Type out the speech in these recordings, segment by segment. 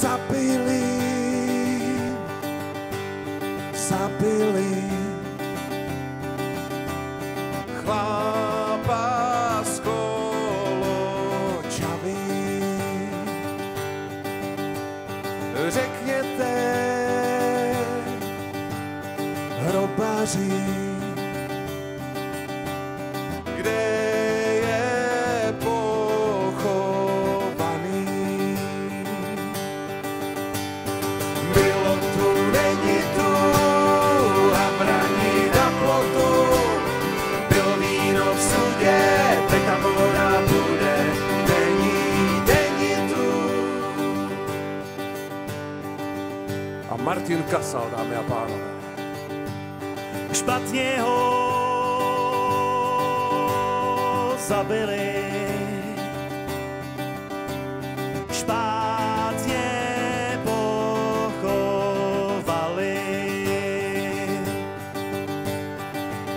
zabili, zabili chlapa z Koločavy. Řekněte hrobaři, kde Martin Kasal, dámy a pánové. špatně ho zabili. Špatně pochovali.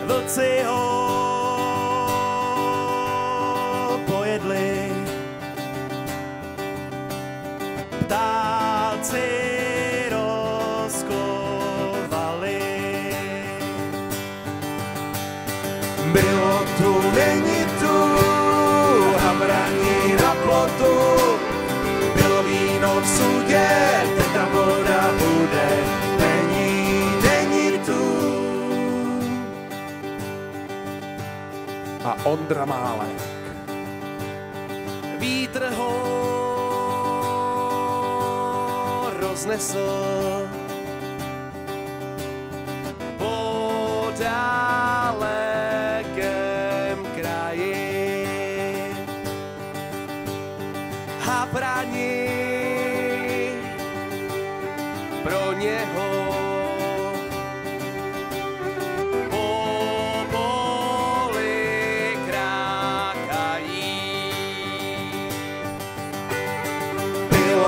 Vlci ho pojedli. Ondra Málek. Vítr ho roznesl po dalekém kraji. Haprani pro něho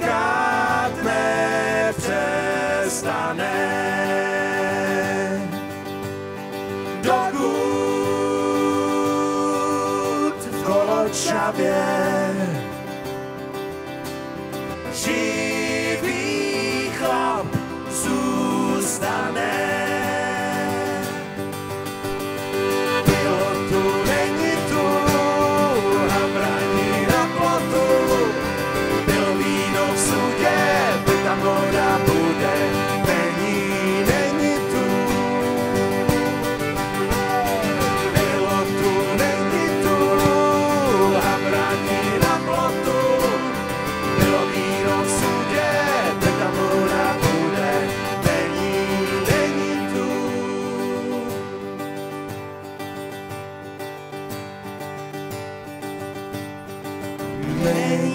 kradnę, przestanę. Do gór w Golociabie Dziwi chlap zustanę. Není